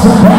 Awesome.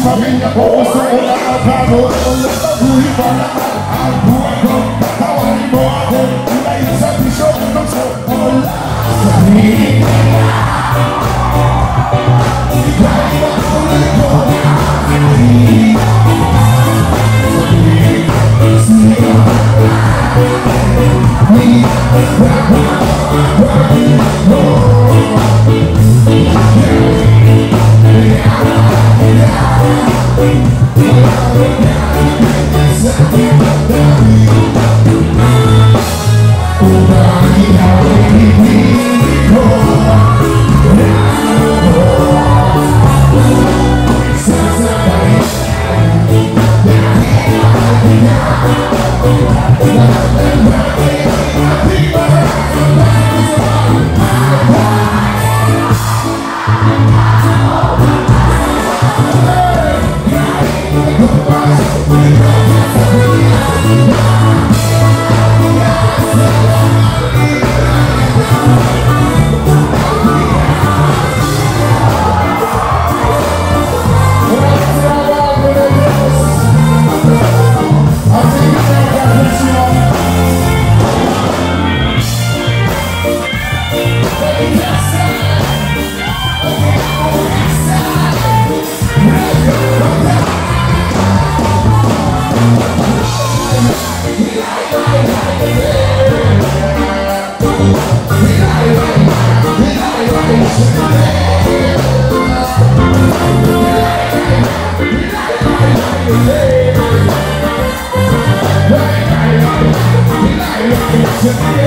Famiglia, come sono la pago, non lo so, lui fa la al buco, tawari Yeah. Yeah.